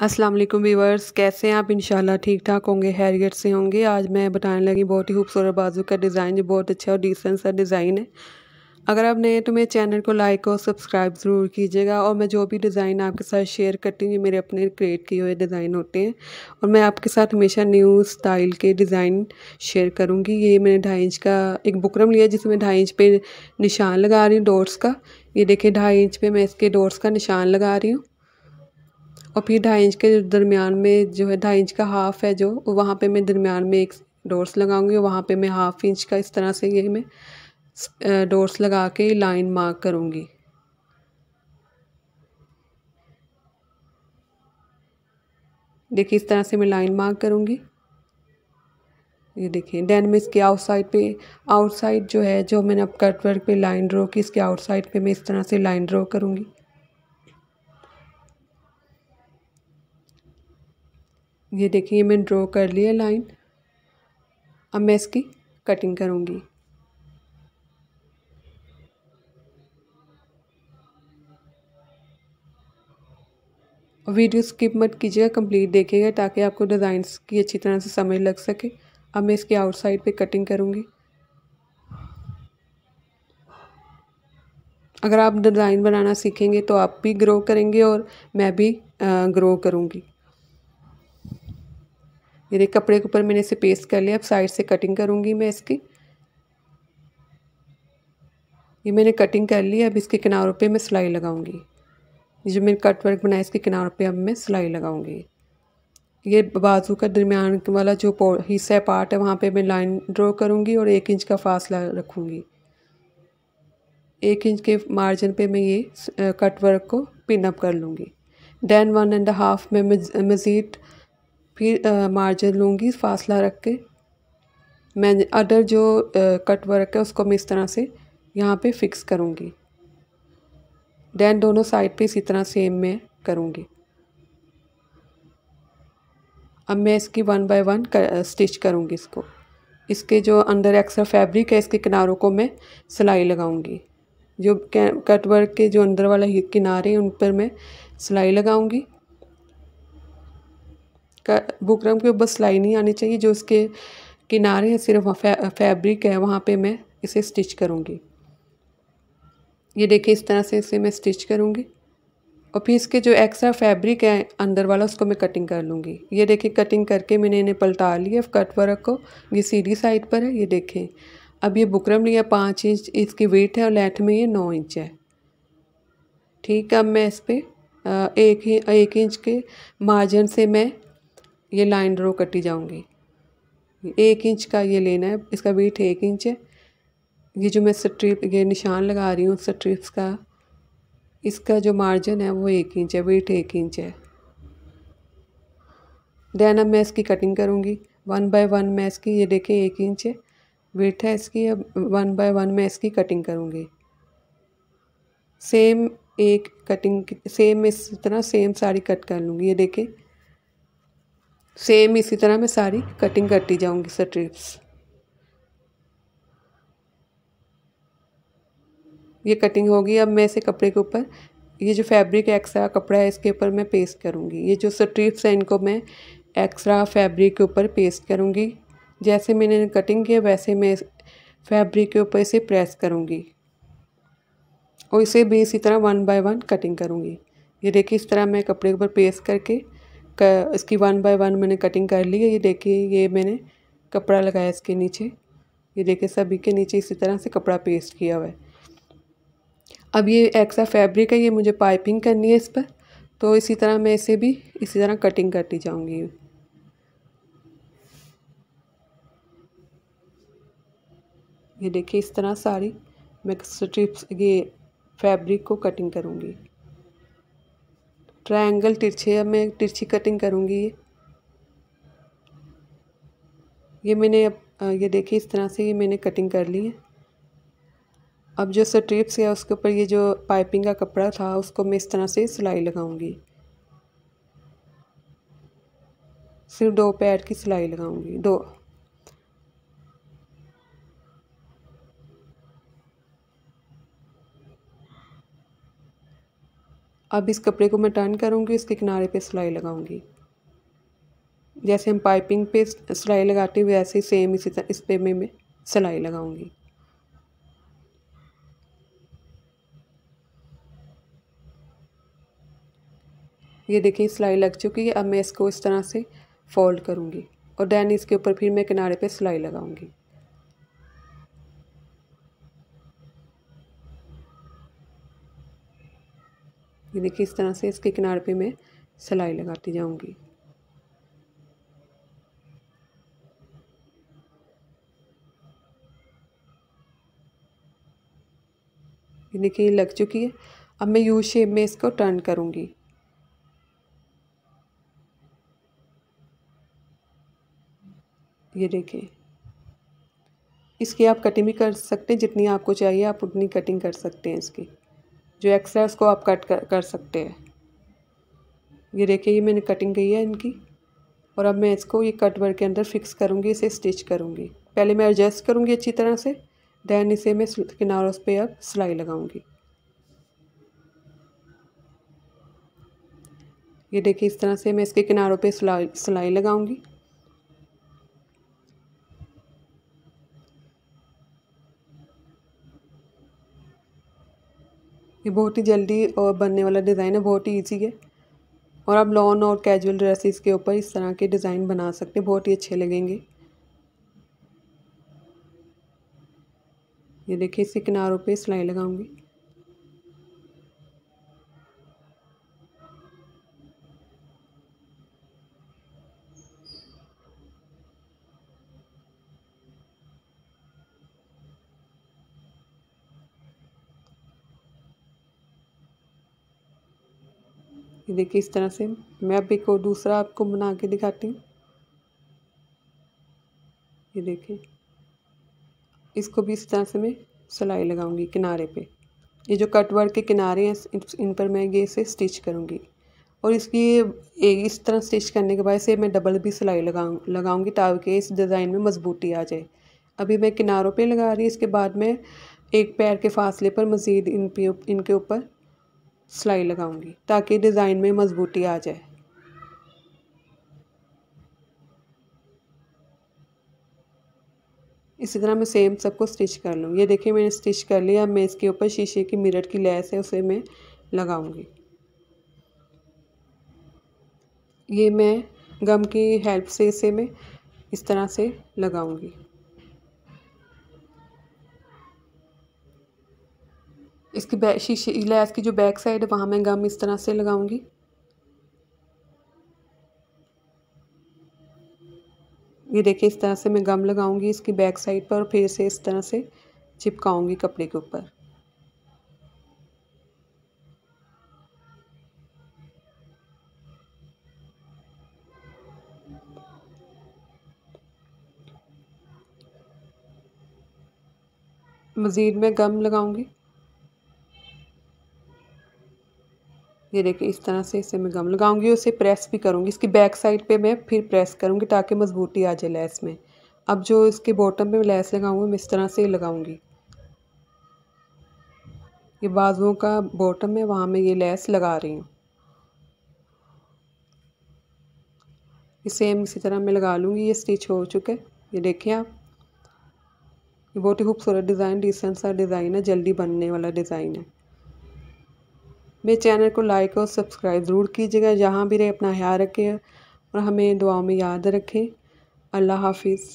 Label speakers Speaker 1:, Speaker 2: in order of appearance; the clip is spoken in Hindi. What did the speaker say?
Speaker 1: अस्सलाम वालेकुम व्यूवर्स कैसे हैं आप? इंशाल्लाह ठीक ठाक होंगे हैरियत से होंगे। आज मैं बताने लगी बहुत ही खूबसूरत बाजू का डिज़ाइन, जो बहुत अच्छा और डिसेंट सा डिज़ाइन है। अगर आप नए हैं तो मेरे चैनल को लाइक और सब्सक्राइब ज़रूर कीजिएगा और मैं जो भी डिज़ाइन आपके साथ शेयर करती हूँ, ये मेरे अपने क्रिएट किए हुए डिज़ाइन होते हैं। और मैं आपके साथ हमेशा न्यू स्टाइल के डिज़ाइन शेयर करूँगी। ये मैंने ढाई इंच का एक बुकरम लिया, जिसमें ढाई इंच पे निशान लगा रही हूँ डॉट्स का। ये देखिए, ढाई इंच पे मैं इसके डॉट्स का निशान लगा रही हूँ। और फिर ढाई इंच के दरमियान में जो है, ढाई इंच का हाफ़ है जो, वहाँ पे मैं दरमियान में एक डोर्स लगाऊँगी और वहाँ पे मैं हाफ़ इंच का इस तरह से ये मैं डोर्स लगा के लाइन मार्क करूँगी। देखिए, इस तरह से मैं लाइन मार्क करूँगी। ये देखिए, देन में इसके आउटसाइड पे, आउटसाइड जो है, जो मैंने अब कट वर्क पे लाइन ड्रॉ की, इसके आउटसाइड पे मैं इस तरह से लाइन ड्रॉ करूँगी। ये देखिए मैंने ड्रॉ कर लिया लाइन अब मैं इसकी कटिंग करूँगी. वीडियो स्किप मत कीजिएगा कंप्लीट देखिएगा, ताकि आपको डिज़ाइंस की अच्छी तरह से समझ लग सके. अब मैं इसके आउटसाइड पे कटिंग करूँगी. अगर आप डिज़ाइन बनाना सीखेंगे तो आप भी ग्रो करेंगे और मैं भी ग्रो करूँगी. मेरे कपड़े के ऊपर मैंने इसे पेस्ट कर लिया, अब साइड से कटिंग करूँगी मैं इसकी। ये मैंने कटिंग कर ली, अब इसके किनारों पे मैं सिलाई लगाऊँगी। ये जो मैंने कट वर्क बनाया, इसके किनारों पे अब मैं सिलाई लगाऊँगी। ये बाजू का दरमियान वाला जो हिस्सा पार्ट है, वहाँ पे मैं लाइन ड्रॉ करूँगी और एक इंच का फासला रखूँगी। एक इंच के मार्जिन पे मैं ये कट वर्क को पिन अप कर लूँगी। देन वन एंड हाफ़ में मज़ीद फिर मार्जिन लूँगी फासला रख के। मैं अदर जो कट वर्क है उसको मैं इस तरह से यहाँ पे फिक्स करूँगी। देन दोनों साइड पे इसी तरह सेम मैं करूँगी। अब मैं इसकी वन बाय वन कर, स्टिच करूँगी इसको। इसके जो अंदर एक्स्ट्रा फैब्रिक है इसके किनारों को मैं सिलाई लगाऊँगी। जो कट वर्क के जो अंदर वाला किनारे हैं उन पर मैं सिलाई लगाऊँगी। बुकरम के ऊपर सिलाई नहीं आनी चाहिए जो उसके किनारे हैं सिर्फ़ फै, फैब्रिक है वहाँ पे मैं इसे स्टिच करूँगी। ये देखिए इस तरह से इसे मैं स्टिच करूँगी। और फिर इसके जो एक्स्ट्रा फैब्रिक है अंदर वाला उसको मैं कटिंग कर लूँगी। ये देखिए कटिंग करके मैंने इन्हें पलटा लिया कट वर्क को। ये सीधी साइड पर है ये देखें अब ये बुकरम लिया पाँच इंच इसकी वेट है और लेंथ में ये नौ इंच है। ठीक है अब मैं इस पर एक ही एक इंच के मार्जिन से मैं ये लाइन ड्रो करती जाऊँगी। एक इंच का ये लेना है, इसका वेट एक इंच है। ये जो मैं स्ट्रिप ये निशान लगा रही हूँ स्ट्रिप्स का, इसका जो मार्जिन है वो एक इंच है, वेट एक इंच है। देन अब मैं इसकी कटिंग करूँगी। वन बाय वन मैं इसकी, ये देखें, एक इंच है। वेट है इसकी, अब वन बाय वन मैं इसकी कटिंग करूँगी। सेम एक कटिंग सेम इस तरह सेम साड़ी कट कर लूँगी, ये देखें। सेम इसी तरह मैं सारी कटिंग करती जाऊँगी स्ट्रिप्स ये कटिंग होगी, अब मैं इसे कपड़े के ऊपर, ये जो फैब्रिक एक्स्ट्रा कपड़ा है, इसके ऊपर मैं पेस्ट करूँगी। ये जो स्ट्रिप्स हैं, इनको मैं एक्स्ट्रा फैब्रिक के ऊपर पेस्ट करूँगी। जैसे मैंने कटिंग किया, वैसे मैं फैब्रिक के ऊपर इसे प्रेस करूँगी। और इसे भी इसी तरह वन बाय वन कटिंग करूँगी। ये देखिए, इस तरह मैं कपड़े के ऊपर पेस्ट करके इसकी वन बाय वन मैंने कटिंग कर ली है। ये देखिए, ये मैंने कपड़ा लगाया इसके नीचे। ये देखिए, सभी के नीचे इसी तरह से कपड़ा पेस्ट किया हुआ है। अब ये एक्स्ट्रा फैब्रिक है, ये मुझे पाइपिंग करनी है इस पर। तो इसी तरह मैं इसे भी इसी तरह कटिंग करती जाऊँगी। ये देखिए, इस तरह सारी मैं स्ट्रिप्स ये फैब्रिक को कटिंग करूँगी। ट्रायंगल तिरछे, अब मैं तिरछी कटिंग करूँगी। ये ये मैंने अब ये देखिए इस तरह से ये मैंने कटिंग कर ली है। अब जो स्ट्रिप्स है उसके ऊपर ये जो पाइपिंग का कपड़ा था, उसको मैं इस तरह से सिलाई लगाऊँगी। सिर्फ़ दो पैर की सिलाई लगाऊँगी, दो। अब इस कपड़े को मैं टर्न करूँगी इसके किनारे पे सिलाई लगाऊँगी। जैसे हम पाइपिंग पे सिलाई लगाते हैं वैसे ही सेम इसी तरह, इस पे मैं मैं सिलाई लगाऊँगी। ये देखिए, सिलाई लग चुकी है, अब मैं इसको इस तरह से फोल्ड करूँगी और दैन इसके ऊपर फिर मैं किनारे पे सिलाई लगाऊँगी। ये देखिए इस तरह से इसके किनारे पे मैं सिलाई लगाती जाऊँगी। ये देखिए लग चुकी है। अब मैं यू शेप में इसको टर्न करूँगी। ये देखिए। इसकी आप कटिंग भी कर सकते हैं, जितनी आपको चाहिए आप उतनी कटिंग कर सकते हैं इसकी। जो एक्स्ट्रा है उसको आप कट कर, कर सकते हैं। ये देखिए ये मैंने कटिंग की है इनकी। और अब मैं इसको ये कट वर्क के अंदर फिक्स करूँगी इसे स्टिच करूँगी। पहले मैं एडजस्ट करूँगी अच्छी तरह से दैन इसे मैं किनारों पे अब सिलाई लगाऊँगी। ये देखिए इस तरह से मैं इसके किनारों पे सिलाई सिलाई लगाऊँगी। ये बहुत ही जल्दी और बनने वाला डिज़ाइन है, बहुत ही ईजी है। और आप लॉन और कैजुअल ड्रेसेस के ऊपर इस तरह के डिज़ाइन बना सकते हैं, बहुत ही अच्छे लगेंगे। ये देखिए इसके किनारों पे सिलाई लगाऊँगी। ये देखिए इस तरह से मैं अभी को दूसरा आपको बना के दिखाती हूँ। ये देखिए। इसको भी इस तरह से मैं सिलाई लगाऊँगी किनारे पे। ये जो कट वर्क के किनारे हैं इन पर मैं ये इसे स्टिच करूँगी। और इसकी इस तरह स्टिच करने के बाद से मैं डबल भी सिलाई लगाऊँ, लगाऊँगी ताकि इस डिज़ाइन में मजबूती आ जाए। अभी मैं किनारों पे लगा रही इसके बाद मैं एक पैर के फासले पर मज़ीद इन पे, इनके ऊपर सिलाई लगाऊँगी, ताकि डिज़ाइन में मजबूती आ जाए। इसी तरह मैं सेम सबको स्टिच कर लूँ। ये देखिए, मैंने स्टिच कर लिया। अब मैं इसके ऊपर शीशे की मिरर की लैस है, उसे मैं लगाऊँगी। ये मैं गम की हेल्प से इसे मैं इस तरह से लगाऊँगी। इसकी बैक शीशे, लैस की जो बैक साइड है, वहाँ मैं गम इस तरह से लगाऊँगी। ये देखिए, इस तरह से मैं गम लगाऊँगी इसकी बैक साइड पर और फिर से इस तरह से चिपकाऊँगी कपड़े के ऊपर। मज़ीद मैं गम लगाऊँगी। ये देखिए, इस तरह से इसे मैं गम लगाऊँगी उसे प्रेस भी करूँगी। इसकी बैक साइड पे मैं फिर प्रेस करूँगी ताकि मजबूती आ जाए लैस में। अब जो इसके बॉटम पे मैं लेस लगाऊँगी, मैं इस तरह से लगाऊँगी। ये बाजुओं का बॉटम है, वहाँ मैं ये लैस लगा रही हूँ। ये सेम इसी तरह मैं लगा लूँगी, ये स्टिच हो चुके ये देखिए आप। ये बहुत ही खूबसूरत डिज़ाइन, डिसेंट सा डिज़ाइन है, जल्दी बनने वाला डिज़ाइन है। मेरे चैनल को लाइक और सब्सक्राइब ज़रूर कीजिएगा, जहाँ भी रहे अपना ख्याल रखें और हमें दुआ में याद रखें। अल्लाह हाफिज़।